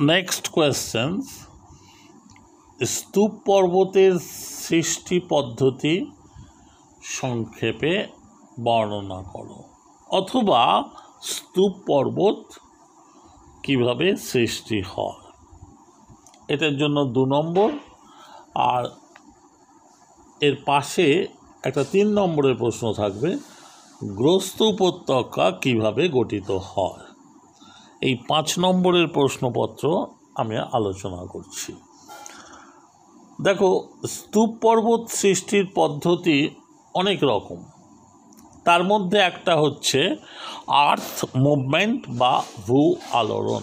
Next question স্তূপ পর্বতের সৃষ্টি পদ্ধতি সংক্ষেপে বর্ণনা করো। অথবা স্তূপ পর্বত কীভাবে সৃষ্টি হয়? এটার জন্য দু নম্বর। আর এর পাশে একটা তিন নম্বরের প্রশ্ন থাকবে, গ্রস্ত উপত্যকা কীভাবে গঠিত হয়? এই পাঁচ নম্বরের প্রশ্নপত্র আমি আলোচনা করছি। দেখো স্তূপ পর্বত সৃষ্টির পদ্ধতি অনেক রকম। তার মধ্যে একটা হচ্ছে আর্থ মুভমেন্ট বা ভূ আলোড়ন।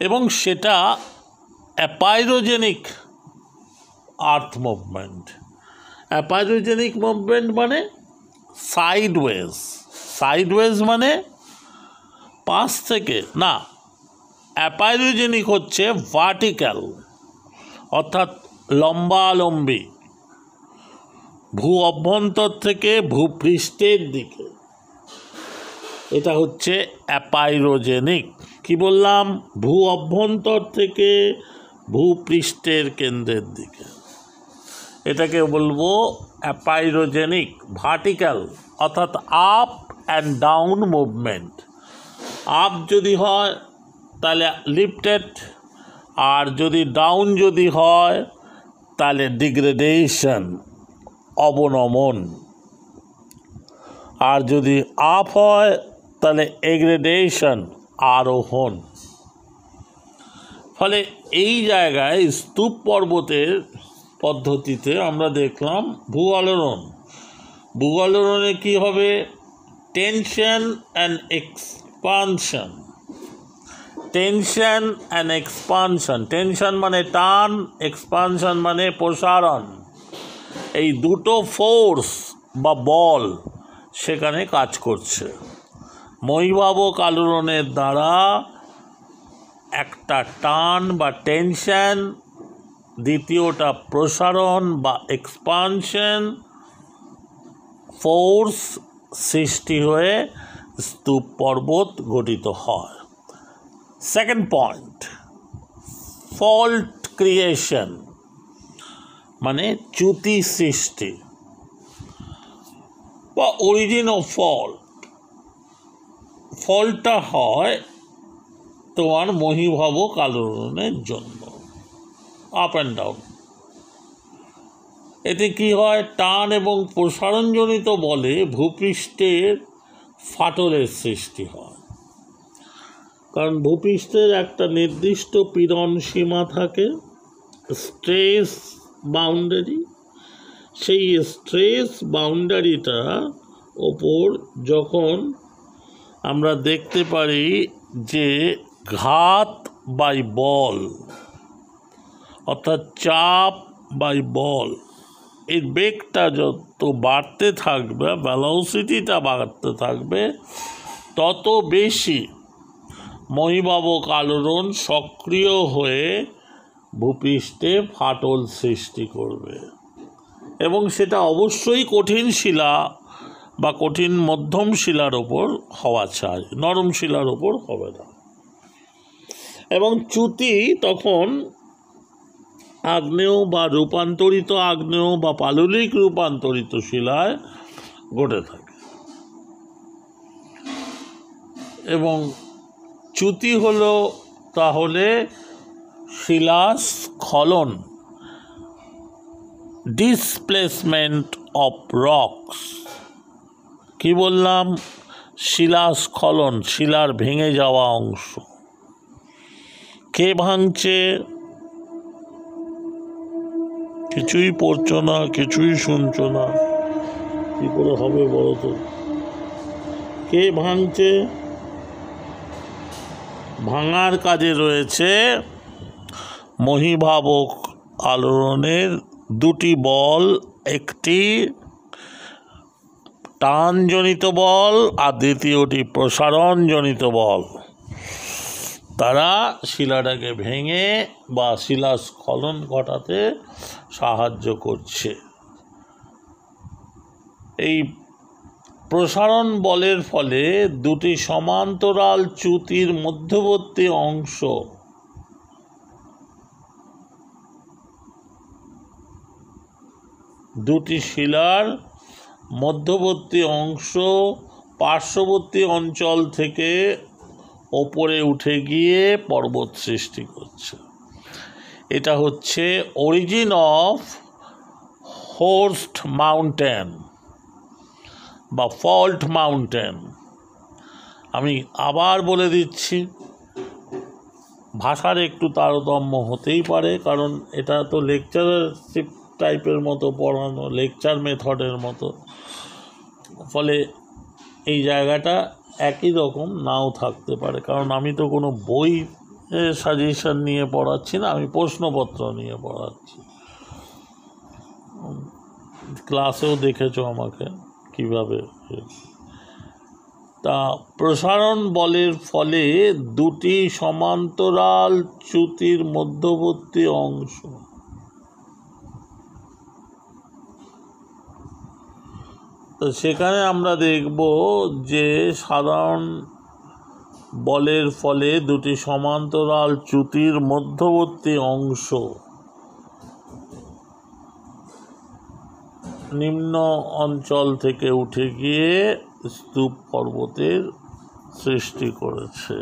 এবং সেটা epeirogenic earth movement. Epeirogenic movement মানে সাইডওয়েজ। সাইডওয়েজ মানে পাশ থেকে, না, অ্যাপাইরোজেনিক হচ্ছে ভার্টিক্যাল, অর্থাৎ লম্বালম্বি, ভূ অভ্যন্তর থেকে ভূপৃষ্ঠের দিকে। এটা হচ্ছে অ্যাপাইরোজেনিক। কি বললাম? ভূ অভ্যন্তর থেকে ভূপৃষ্ঠের কেন্দ্রের দিকে। এটাকে বলব অ্যাপাইরোজেনিক, ভার্টিক্যাল, অর্থাৎ up and down movement. Up যদি হয়, তাহলে লিফটেড আর যদি ডাউন যদি হয়, তাহলে ডিগ্রেডেশন অবনমন। আর যদি আপ হয়, তাহলে এগ্রেডেশন আরোহণ। ফলে এই জায়গায় স্তূপ পর্বতের পদ্ধতিতে আমরা দেখলাম ভূ আলোড়ন। ভূ আলোড়নে কী হবে? Tension and expansion tension and expansion tension মানে টান এক্সপানশন মানে প্রসারণ। এই দুটো ফোর্স বা বল সেখানে কাজ করছে। মহিভাবক আলোড়নের দ্বারা একটা টান বা টেনশন দ্বিতীয়টা প্রসারণ বা এক্সপানশন ফোর্স সৃষ্টি হয়ে স্তূপ পর্বত গঠিত হয়। সেকেন্ড পয়েন্ট ফল্ট ক্রিয়েশন মানে চ্যুতি সৃষ্টি। বা অরিজিন অফ ফল ফলটা হয় তোমার মহিভাবক আলোড়নের জন্য। আপ অ্যান্ড ডাউন এতে কি হয়? টান এবং প্রসারণজনিত বলে ভূপৃষ্ঠের ফাটলের সৃষ্টি হয়। কারণ ভূপৃষ্ঠের একটা নির্দিষ্ট পীড়ন সীমা থাকে স্ট্রেস বাউন্ডারি সেই স্ট্রেস বাউন্ডারিটা ওপর যখন আমরা দেখতে পারি যে ঘাত বাই বল অর্থাৎ চাপ বাই বল এর বেগটা যত বাড়তে থাকবে ভ্যালোসিটিটা বাড়তে থাকবে, তত বেশি মহিভাবক আলোড়ন সক্রিয় হয়ে ভূপৃষ্ঠে ফাটল সৃষ্টি করবে। এবং সেটা অবশ্যই কঠিন শিলা বা কঠিন মধ্যম শিলার ওপর হওয়া চাই, নরম শিলার ওপর হবে না। এবং চ্যুতি তখন আগ্নেয় বা রূপান্তরিত আগ্নেয় বা পাললিক রূপান্তরিত শিলায় ঘটে থাকে। এবং চ্যুতি হলো তাহলে শিলাস্খলন ডিসপ্লেসমেন্ট অফ রক্স কি বললাম? শিলাস্খলন, শিলার ভেঙে যাওয়া অংশ। কে ভাঙছে? কিছুই পড়ছো না, কিছুই শুনছো না। কী করে হবে বলো তো? কে ভাঙছে? ভাঙার কাজে রয়েছে মহিভাবক আলোড়নের দুটি বল, একটি টানজনিত বল আর দ্বিতীয়টি প্রসারণজনিত বল। তারা শিলাটাকে ভেঙে বা শিলাস্খলন ঘটাতে সাহায্য করছে। এই প্রসারণ বলের ফলে দুটি সমান্তরাল চ্যুতির মধ্যবর্তী অংশ দুটি শিলার মধ্যবর্তী অংশ পার্শ্ববর্তী অঞ্চল থেকে ওপরে উঠে গিয়ে পর্বত সৃষ্টি করছে। এটা হচ্ছে অরিজিন অফ হোর্স্ট মাউন্টেন বা ফল্ট মাউন্টেন আমি আবার বলে দিচ্ছি, ভাষার একটু তারতম্য হতেই পারে, কারণ এটা তো লেকচারারশিপ টাইপের মতো, পড়ানো লেকচার মেথডের মতো। ফলে এই জায়গাটা একই রকম নাও থাকতে পারে। কারণ আমি তো কোনো বই সাজেশন নিয়ে পড়াচ্ছি না, আমি প্রশ্নপত্র নিয়ে পড়াচ্ছি। ক্লাসেও দেখেছ আমাকে কীভাবে? তা প্রসারণ বলের ফলে দুটি সমান্তরাল চ্যুতির মধ্যবর্তী অংশ তো সেখানে আমরা দেখব যে সাধারণ বলের ফলে দুটি সমান্তরাল চ্যুতির মধ্যবর্তী অংশ নিম্ন অঞ্চল থেকে উঠে গিয়ে স্তূপ পর্বতের সৃষ্টি করেছে।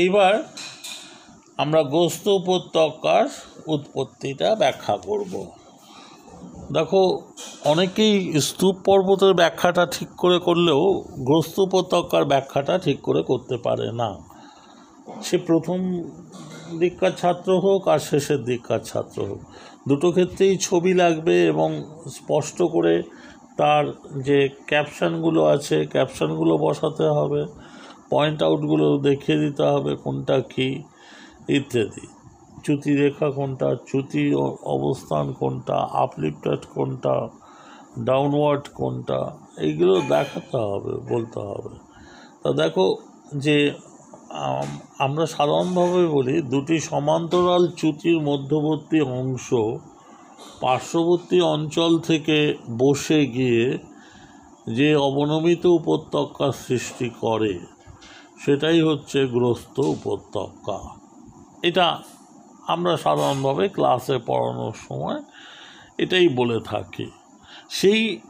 এইবার আমরা গোস্ত উপত্যকার উৎপত্তিটা ব্যাখ্যা করব। দেখো, অনেকেই স্তূপ পর্বতের ব্যাখ্যাটা ঠিক করে করলেও গ্রস্ত উপত্যকার ব্যাখ্যাটা ঠিক করে করতে পারে না। সে প্রথম দিককার ছাত্র হোক আর শেষের দিককার ছাত্র হোক। দুটো ক্ষেত্রেই ছবি লাগবে এবং স্পষ্ট করে তার যে ক্যাপশনগুলো আছে, ক্যাপশনগুলো বসাতে হবে। পয়েন্ট আউটগুলো দেখিয়ে দিতে হবে কোনটা কী, ইত্যাদি। চ্যুতি রেখা কোনটা, চ্যুতি অবস্থান কোনটা আপলিফটেড কোনটা ডাউনওয়ার্ড কোনটা, এইগুলো দেখাতে হবে, বলতে হবে। তা দেখো যে আমরা সাধারণভাবে বলি দুটি সমান্তরাল চ্যুতির মধ্যবর্তী অংশ পার্শ্ববর্তী অঞ্চল থেকে বসে গিয়ে যে অবনমিত উপত্যকা সৃষ্টি করে সেটাই হচ্ছে গ্রস্ত উপত্যকা। এটা আমরা সাধারণভাবে ক্লাসে পড়ানোর সময় এটাই বলে থাকি। সেই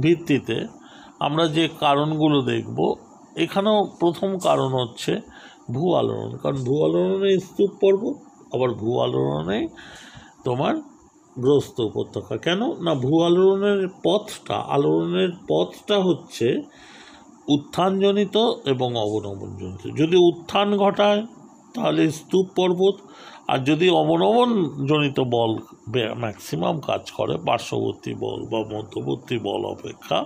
ভিত্তিতে আমরা যে কারণগুলো দেখব, এখানেও প্রথম কারণ হচ্ছে ভূ আলোড়ন। কারণ ভূ আলোড়নে স্তূপ পর্বত, আবার ভূ আলোড়নে তোমার গ্রস্ত উপত্যকা। কেন? না, ভূ আলোড়নের পথটা আলোড়নের পথটা হচ্ছে উত্থানজনিত এবং অবনমনজনিত। যদি উত্থান ঘটায়, তাহলে স্তূপ পর্বত, আর যদি অবনমনজনিত বল ম্যাক্সিমাম কাজ করে, পার্শ্ববর্তী বল বা মধ্যবর্তী বল অপেক্ষা,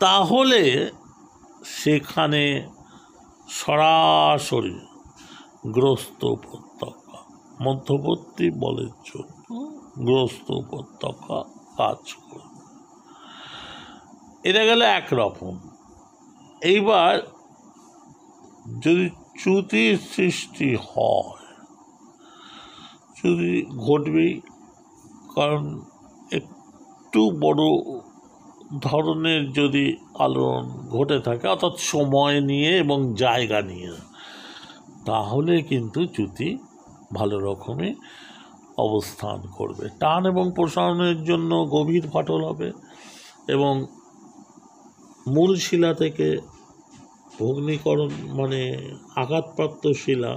তাহলে সেখানে সরাসরি গ্রস্ত উপত্যকা, মধ্যবর্তী বলের জন্য গ্রস্ত উপত্যকা কাজ করবে এটা গেলে একরকম। এইবার যদি চ্যুতির সৃষ্টি হয় যদি ঘটবেই কারণ একটু বড় ধরনের যদি আলোড়ন ঘটে থাকে, অর্থাৎ সময় নিয়ে এবং জায়গা নিয়ে, তাহলে কিন্তু চ্যুতি ভালো রকমই অবস্থান করবে। টান এবং প্রসারণের জন্য গভীর ফাটল হবে এবং মূল শিলা থেকে ভগ্নীকরণ মানে আঘাতপ্রাপ্ত শিলা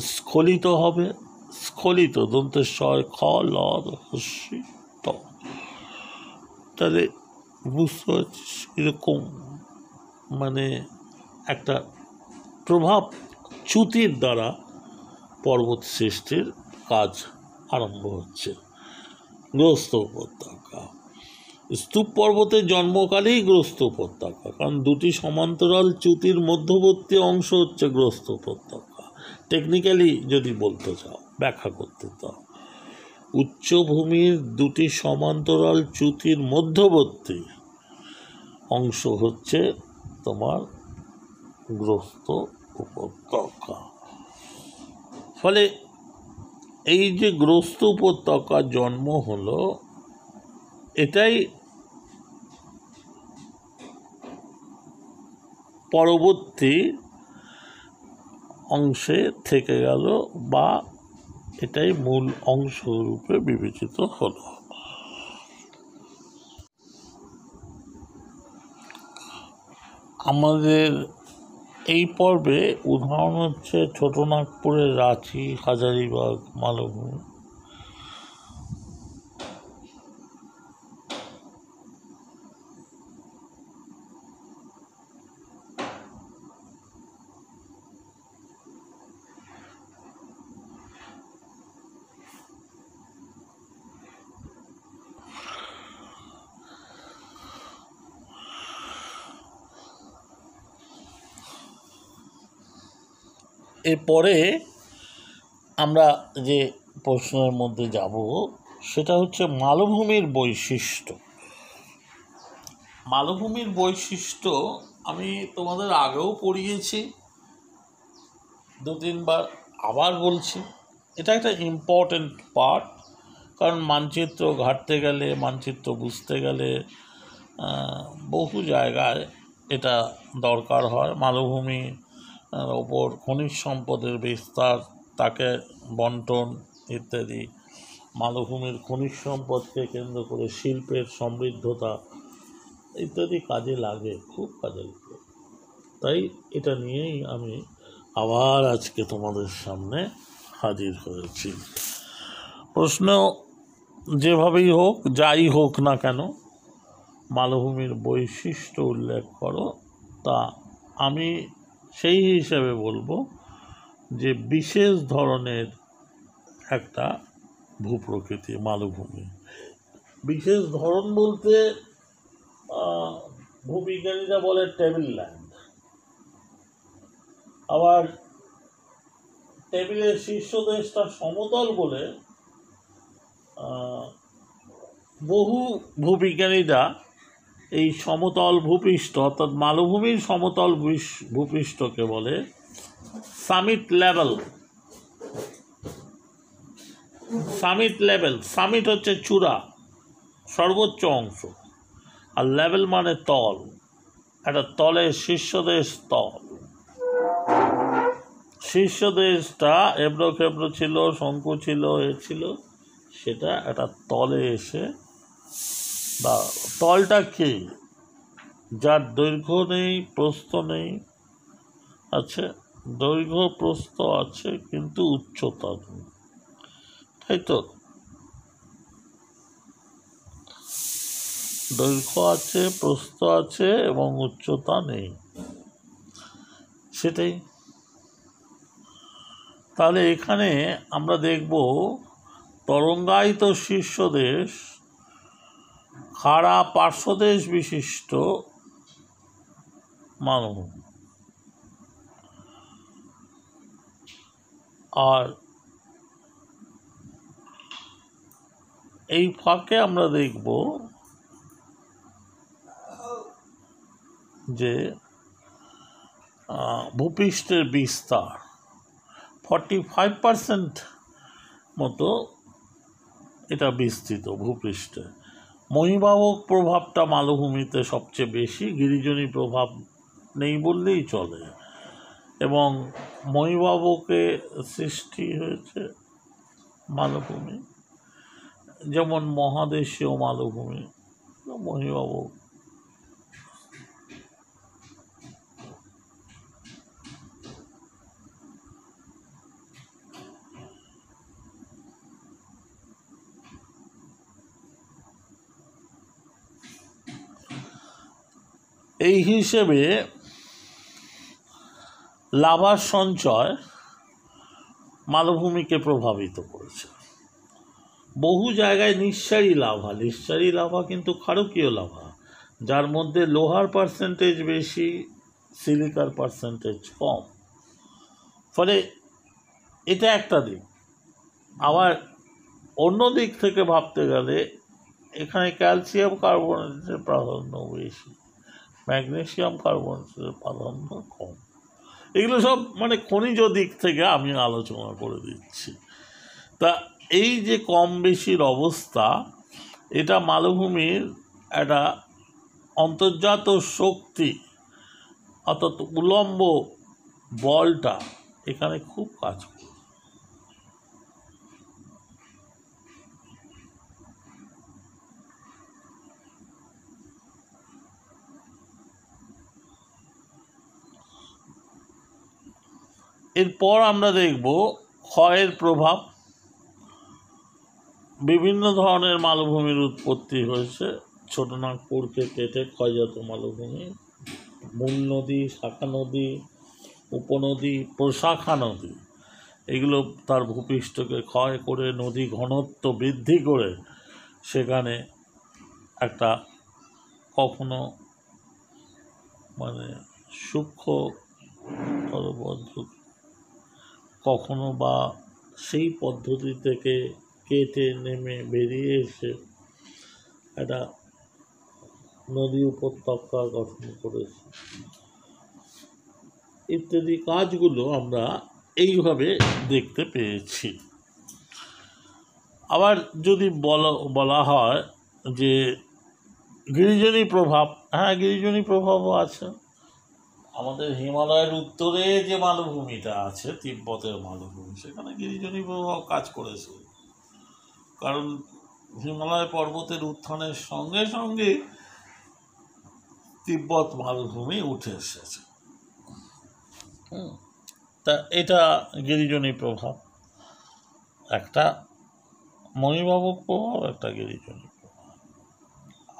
স্খলিত হবে। স্খলিত দন্তেশ্বয় খ, ল তাহলে বুঝতে এরকম মানে একটা প্রভাব চ্যুতির দ্বারা পর্বত সৃষ্টির কাজ আরম্ভ হচ্ছে। গ্রস্ত উপত্যকা। স্তূপ পর্বতের জন্মকালেই গ্রস্ত উপত্যকা, কারণ দুটি সমান্তরাল চ্যুতির মধ্যবর্তী অংশ হচ্ছে গ্রস্ত উপত্যকা। টেকনিক্যালি যদি বলতে চাও, ব্যাখ্যা করতে চাও উচ্চভূমির দুটি সমান্তরাল চ্যুতির মধ্যবর্তী অংশ হচ্ছে তোমার গ্রস্ত উপত্যকা। ফলে এই যে গ্রস্ত উপত্যকার জন্ম হলো, এটাই পরবর্তী অংশে থেকে গেল বা এটাই মূল অংশ রূপে বিবেচিত হলো। আমাদের এই পর্বে উদাহরণ হচ্ছে ছোটনাগপুরের রাঁচি, হাজারিবাগ, মালভূমি। এরপরে আমরা যে প্রশ্নের মধ্যে যাব, সেটা হচ্ছে মালভূমির বৈশিষ্ট্য। মালভূমির বৈশিষ্ট্য আমি তোমাদের আগেও পড়িয়েছি দু তিনবার আবার বলছি। এটা একটা ইম্পর্ট্যান্ট পার্ট কারণ মানচিত্র ঘাটতে গেলে, মানচিত্র বুঝতে গেলে বহু জায়গায় এটা দরকার হয়। মালভূমি ওপর খনিজ সম্পদের বিস্তার, তাকে বন্টন ইত্যাদি। মালভূমির খনিজ সম্পদকে কেন্দ্র করে শিল্পের সমৃদ্ধতা ইত্যাদি কাজে লাগে, খুব কাজে লাগে। তাই এটা নিয়েই আমি আবার আজকে তোমাদের সামনে হাজির হয়েছি। প্রশ্ন, যেভাবেই হোক, যাই হোক না কেন, মালভূমির বৈশিষ্ট্য উল্লেখ করো। তা আমি সেই হিসাবে বলব যে বিশেষ ধরনের একটা ভূপ্রকৃতি, মালভূমি। বিশেষ ধরন বলতে ভূবিজ্ঞানীরা বলে টেবিল ল্যান্ড আবার টেবিলের শীর্ষদেশটা সমতল বলে বহু ভূবিজ্ঞানীরা এই সমতল ভূপৃষ্ঠ, অর্থাৎ মালভূমির সমতল ভূপৃষ্ঠকে বলে summit level summit level summit হচ্ছে চূড়া, সর্বোচ্চ অংশ। আর লেভেল মানে তল, একটা তলের শীর্ষদেশ তল। শীর্ষদেশটা এবড়ো খেবড়ো ছিল, শঙ্কু ছিল, এ ছিল, সেটা একটা তলে এসে বা তলটা কে? যার দৈর্ঘ্য নেই, প্রস্থ নেই, আছে, দৈর্ঘ্য, প্রস্থ আছে, কিন্তু উচ্চতা নেই। তাই তো? দৈর্ঘ্য আছে, প্রস্থ আছে এবং উচ্চতা নেই। সেটাই। তাহলে এখানে আমরা দেখব তরঙ্গায়িত শীর্ষদেশ খাড়া পার্শ্বদেশ বিশিষ্ট মালভূমি আর এই ফাঁকে আমরা দেখব যে ভূপৃষ্ঠের বিস্তার ফর্টি ফাইভ পার্সেন্ট মতো এটা বিস্তৃত ভূপৃষ্ঠে। মহিভাবক প্রভাবটা মালভূমিতে সবচেয়ে বেশি, গিরিজনী প্রভাব নেই বললেই চলে। এবং মহিভাবকে সৃষ্টি হয়েছে মালভূমি, যেমন মহাদেশীয় মালভূমি মহিভাবক এই হিসেবে লাভার সঞ্চয় মালভূমিকে প্রভাবিত করেছে। বহু জায়গায় নিঃসারী লাভা নিঃসারী লাভা কিন্তু ক্ষারকীয় লাভা, যার মধ্যে লোহার পার্সেন্টেজ বেশি সিলিকার পার্সেন্টেজ কম। ফলে এটা একটা দিক। আবার অন্য দিক থেকে ভাবতে গেলে এখানে ক্যালসিয়াম কার্বনেটের প্রাধান্য বেশি। ম্যাগনেসিয়াম কার্বনেটের প্রাধান্য কম। এগুলো সব মানে খনিজ দিক থেকে আমি আলোচনা করে দিচ্ছি। তা এই যে কম বেশির অবস্থা, এটা মালভূমির একটা অন্তর্জাত শক্তি, অর্থাৎ উলম্ব বলটা এখানে খুব কাজ করে এরপর আমরা দেখব ক্ষয়ের প্রভাব। বিভিন্ন ধরনের মালভূমির উৎপত্তি হয়েছে। ছোটনাগপুরকে কেটে ক্ষয়জাত মালভূমি মূল নদী, শাখা নদী, উপনদী, প্রশাখা নদী। এগুলো তার ভূপৃষ্ঠকে ক্ষয় করে, নদী ঘনত্ব বৃদ্ধি করে সেখানে একটা কখনো মানে সূক্ষ্ম কখনো বা সেই পদ্ধতি থেকে কেটে নেমে বেরিয়ে এসে একটা নদী উপত্যকা গঠন করেছে। ইত্যাদি কাজগুলো আমরা এইভাবে দেখতে পেয়েছি। আবার যদি বলা বলা হয় যে গিরিজনী প্রভাব হ্যাঁ গিরিজনী প্রভাবও আছে। আমাদের হিমালয়ের উত্তরে যে মালভূমিটা আছে, তিব্বতের মালভূমি, সেখানে গিরিজনী প্রভাব কাজ করেছে। কারণ হিমালয় পর্বতের উত্থানের সঙ্গে সঙ্গে তিব্বত মালভূমি উঠে এসেছে। তা এটা গিরিজনী প্রভাব। একটা মণিবাবক প্রভাব, একটা গিরিজনী প্রভাব।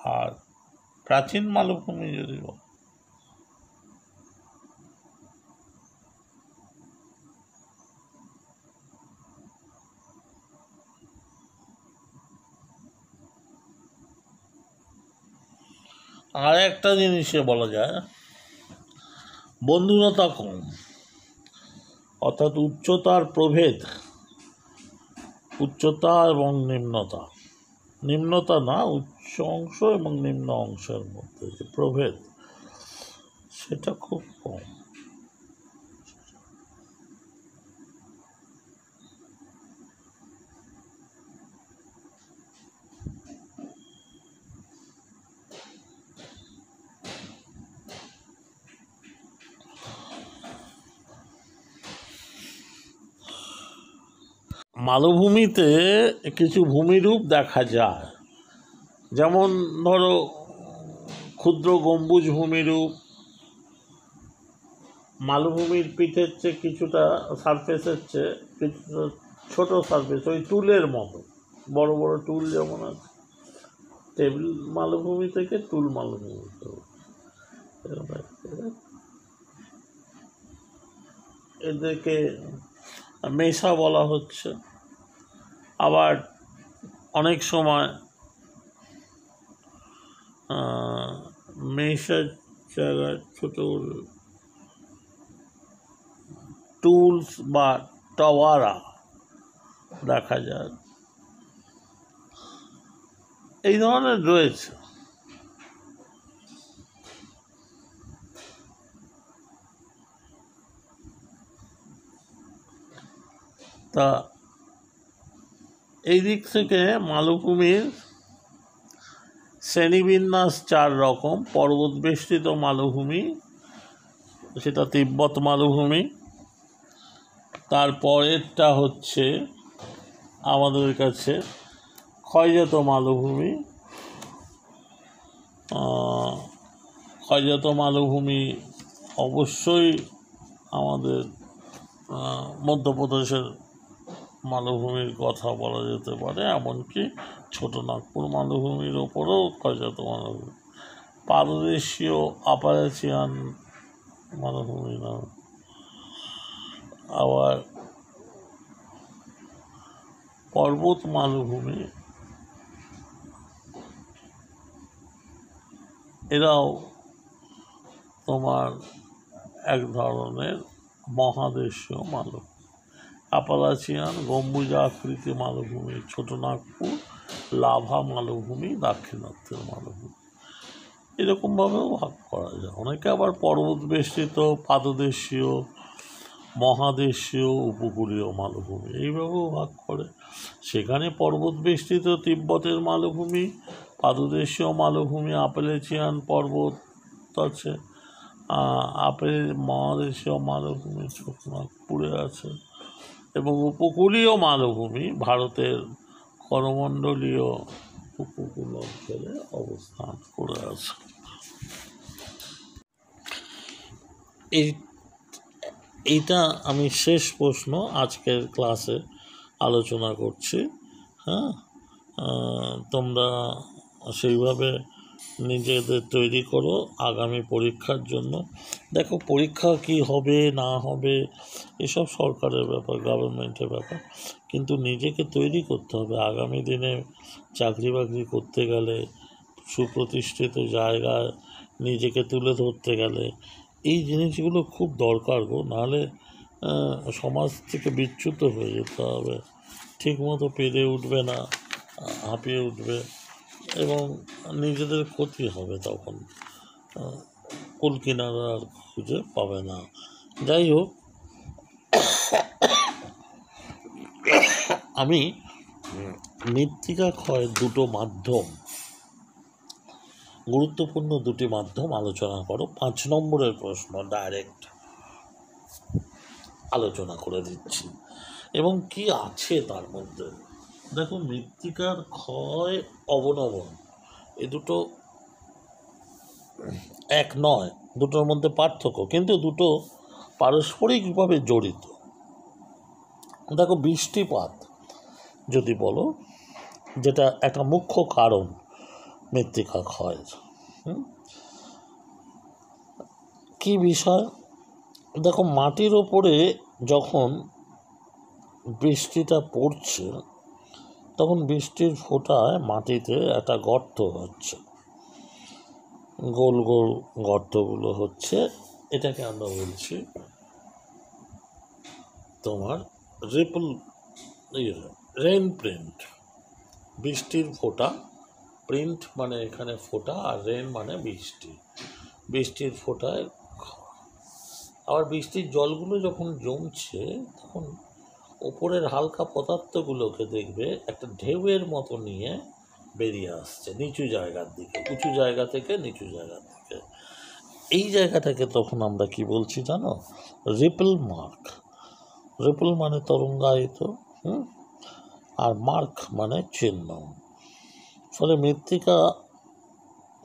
আর প্রাচীন মালভূমি যদি বল আর একটা জিনিসে বলা যায়, বন্ধুরতা কম, অর্থাৎ উচ্চতার প্রভেদ, উচ্চতা এবং নিম্নতা। নিম্নতা না, উচ্চ অংশ এবং নিম্ন অংশের মধ্যে যে প্রভেদ, সেটা খুব কম। মালভূমিতে কিছু ভূমিরূপ দেখা যায়। যেমন ধরো ক্ষুদ্র গম্বুজ ভূমিরূপ, মালভূমির পিঠের চেয়ে কিছুটা সারফেসের চেয়ে ছোটো সারফেস ওই টুলের মতো। বড় বড় টুল যেমন আছে টেবিল মালভূমি থেকে টুল মালভূমি। এদেরকে মেশা বলা হচ্ছে। আবার অনেক সময় মেশার জায়গায় ছোট টুলস বা টাওয়ারা দেখা যায়। এই ধরনের রয়েছে। তা এই দিক থেকে মালভূমির শ্রেণীবিন্যাস চার রকম পর্বত বেষ্টিত মালভূমি, সেটা তিব্বত মালভূমি, তারপরেরটা হচ্ছে আমাদের কাছে ক্ষয়জাত মালভূমি। ক্ষয়জাত মালভূমি অবশ্যই আমাদের মধ্যপ্রদেশের মালভূমির কথা বলা যেতে পারে, এমনকি ছোট নাগপুর মালভূমির ওপরেও ক্ষয়জাত মালভূমি। পারদেশীয় আপারেচিয়ান মালভূমি নাম আবার পর্বত মালভূমি, এরাও তোমার এক ধরনের মহাদেশীয় মালভূমি। অ্যাপালাচিয়ান গম্বুজা আকৃতি মালভূমি ছোটনাগপুর লাভা মালভূমি, দাক্ষিণাত্যের মালভূমি। এরকমভাবেও ভাগ করা যায়। অনেকে আবার পর্বত বেষ্টিত পাদদেশীয়, মহাদেশীয়, উপকূলীয় মালভূমি, এইভাবেও ভাগ করে। সেখানে পর্বত বেষ্টিত তিব্বতের মালভূমি, পাদদেশীয় মালভূমি, আপেলেচিয়ান পর্বত আছে আপেল, মহাদেশীয় মালভূমি ছোটনাগপুরে আছে। এবং উপকূলীয় মালভূমি ভারতের করমণ্ডলীয় উপকূল অঞ্চলে অবস্থান করে আছে। এই, এইটা আমি শেষ প্রশ্ন আজকের ক্লাসে আলোচনা করছি হ্যাঁ? তোমরা সেইভাবে নিজেদের তৈরি করো আগামী পরীক্ষার জন্য। দেখো পরীক্ষা কি হবে, না হবে, এসব সরকারের ব্যাপার গভর্নমেন্টের ব্যাপার। কিন্তু নিজেকে তৈরি করতে হবে। আগামী দিনে চাকরি বাকরি করতে গেলে, সুপ্রতিষ্ঠিত জায়গায় নিজেকে তুলে ধরতে গেলে এই জিনিসগুলো খুব দরকার গো। নাহলে সমাজ থেকে বিচ্যুত হয়ে যেতে হবে। ঠিকমতো পেরে উঠবে না, হাঁপিয়ে উঠবে। এবং নিজেদের ক্ষতি হবে তখন। কুল কিনারা আর খুঁজে পাবে না। যাই হোক, আমি মৃত্তিকা ক্ষয় দুটো মাধ্যম, গুরুত্বপূর্ণ দুটি মাধ্যম আলোচনা করো। পাঁচ নম্বরের প্রশ্ন ডাইরেক্ট আলোচনা করে দিচ্ছি। এবং কি আছে তার মধ্যে? দেখো মৃত্তিকার ক্ষয় অবনমন। এ দুটো এক নয়, দুটোর মধ্যে পার্থক্য, কিন্তু দুটো পারস্পরিকভাবে জড়িত। দেখো বৃষ্টিপাত যদি বলো, যেটা একটা মুখ্য কারণ মৃত্তিকা ক্ষয়ের। কি বিষয়? দেখো মাটির ওপরে যখন বৃষ্টিটা পড়ছে তখন বৃষ্টির ফোঁটায় মাটিতে একটা গর্ত হচ্ছে। গোল গোল গর্তগুলো হচ্ছে। এটাকে আমরা বলছি তোমার রিপল রেন প্রিন্ট। বৃষ্টির ফোঁটা, প্রিন্ট মানে এখানে ফোঁটা আর রেন মানে বৃষ্টি। বৃষ্টির ফোঁটায়, আবার বৃষ্টির জলগুলো যখন জমছে, তখন ওপরের হালকা পদার্থগুলোকে দেখবে একটা ঢেউয়ের মতো নিয়ে বেরিয়ে আসছে, নিচু জায়গার দিকে, উঁচু জায়গা থেকে নিচু জায়গার দিকে। এই জায়গাটাকে তখন আমরা কি বলছি জানো? Ripple mark. রিপল মানে তরঙ্গায়িত, হুম? আর মার্ক মানে চিহ্ন। ফলে মৃত্তিকা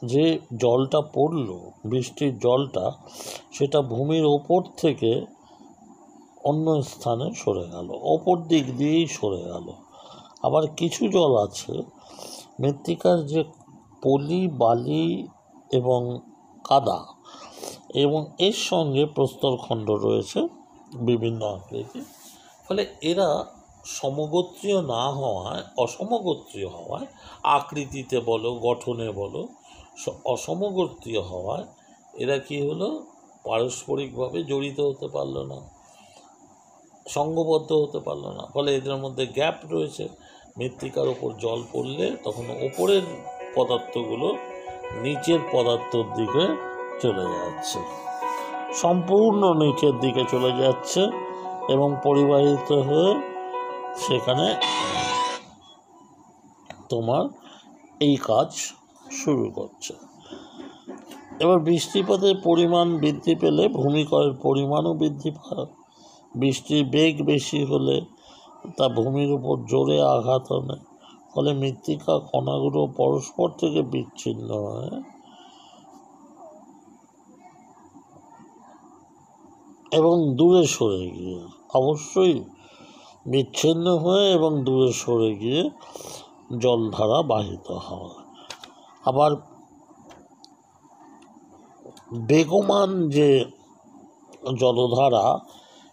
যে জলটা পড়ল, বৃষ্টির জলটা, সেটা ভূমির ওপর থেকে অন্য স্থানে সরে গেল, অপর দিক দিয়েই সরে গেল। আবার কিছু জল আছে, মৃত্তিকার যে পলি, বালি এবং কাদা এবং এর সঙ্গে প্রস্তরখণ্ড রয়েছে বিভিন্ন আকৃতি ফলে এরা সমগোত্রীয় না হওয়ায়, অসমগোত্রীয় হওয়ায়, আকৃতিতে বলো, গঠনে বলো অসমগোত্রীয় হওয়ায় এরা কি হলো? পারস্পরিকভাবে জড়িত হতে পারল না। সঙ্গবদ্ধ হতে পারল না। ফলে এদের মধ্যে গ্যাপ রয়েছে। মৃত্তিকার ওপর জল পড়লে তখন ওপরের পদার্থগুলো নিচের পদার্থর দিকে চলে যাচ্ছে। সম্পূর্ণ নিচের দিকে চলে যাচ্ছে এবং পরিবাহিত হয়ে সেখানে তোমার এই কাজ শুরু করছে। এবার বৃষ্টিপাতের পরিমাণ বৃদ্ধি পেলে ভূমিকয়ের পরিমাণও বৃদ্ধি পায়। বৃষ্টির বেগ বেশি হলে তা ভূমির উপর জোরে আঘাত আনে। ফলে মৃত্তিকা কণাগুলো পরস্পর থেকে বিচ্ছিন্ন হয়। এবং দূরে সরে গিয়ে, অবশ্যই বিচ্ছিন্ন হয়ে এবং দূরে সরে গিয়ে জলধারা বাহিত হয়। আবার বেগমান যে জলধারা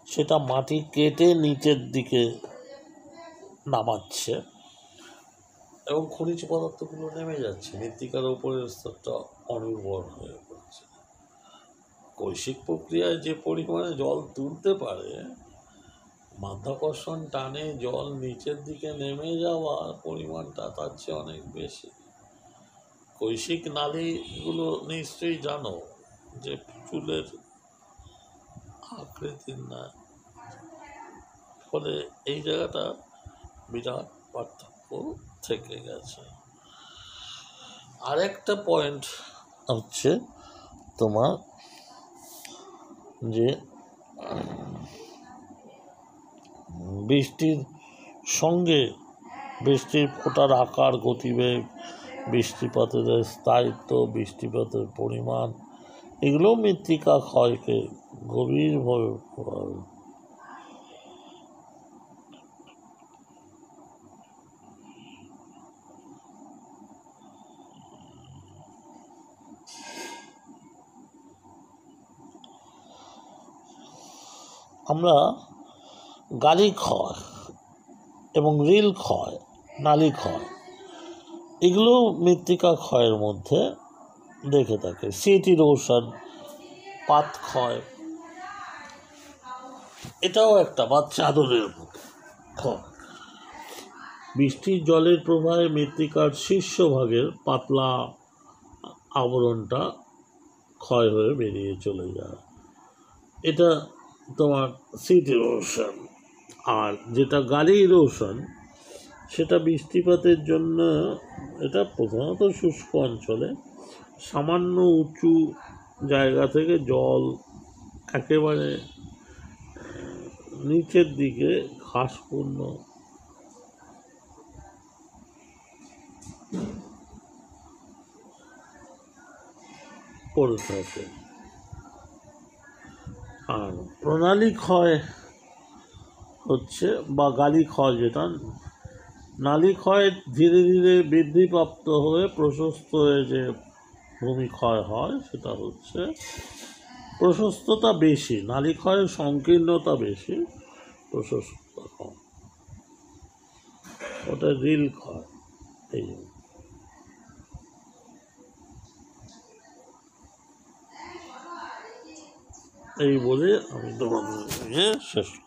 সেটা মাটি কেটে নিচের দিকে নামাচ্ছে এবং খনিজ পদার্থগুলো নেমে যাচ্ছে। মৃত্তিকার উপরের স্তরটা অনুর্বর হয়ে পড়ছে। কৈশিক প্রক্রিয়ায় যে পরিমাণে জল তুলতে পারে, মাধ্যাকর্ষণ টানে জল নিচের দিকে নেমে যাওয়ার পরিমাণটা তার চেয়ে অনেক বেশি। কৈশিক নালীগুলো নিশ্চয়ই জানো যে চুলের আকৃতির না। ফলে এই জায়গাটা বিরাট পার্থক্য থেকে গেছে। আরেকটা পয়েন্ট হচ্ছে তোমার যে বৃষ্টির সঙ্গে বৃষ্টির ফোটার আকার, গতিবেগ, বৃষ্টিপাতের স্থায়িত্ব, বৃষ্টিপাতের পরিমাণ এগুলো মৃত্তিকা ক্ষয়কে গভীরভাবে প্রভাবিত আমরা গাড়ি ক্ষয় এবং রেল ক্ষয়, নালী ক্ষয়, এগুলো মৃত্তিকা ক্ষয়ের মধ্যে দেখে থাকে। সিট ইরোশন পাত ক্ষয়। এটাও একটা বা চাদরের মতো বৃষ্টির জলের প্রবাহে মৃত্তিকার শীর্ষভাগের পাতলা আবরণটা ক্ষয় হয়ে বেরিয়ে চলে যায়। এটা তোমার সিট ইরোশন আর যেটা গাড়ি ইরোশন সেটা বৃষ্টিপাতের জন্য, এটা প্রধানত শুষ্ক অঞ্চলে সামান্য উঁচু জায়গা থেকে জল একেবারে নিচের দিকে ঘাসপূর্ণ। পড়ে থাকে আর প্রণালী ক্ষয় হচ্ছে বা গালি ক্ষয় যেটা, নালী ক্ষয় ধীরে ধীরে বৃদ্ধিপ্রাপ্ত হয়ে প্রশস্ত হয়ে যে ভূমি ক্ষয় হয়, সেটা হচ্ছে প্রশস্ততা বেশি নালী ক্ষয়ের সংকীর্ণতা বেশি, প্রশস্ততা কম ওটা রিল ক্ষয় এই জন্য। এই বলে আমি তোমাদের শেষ করি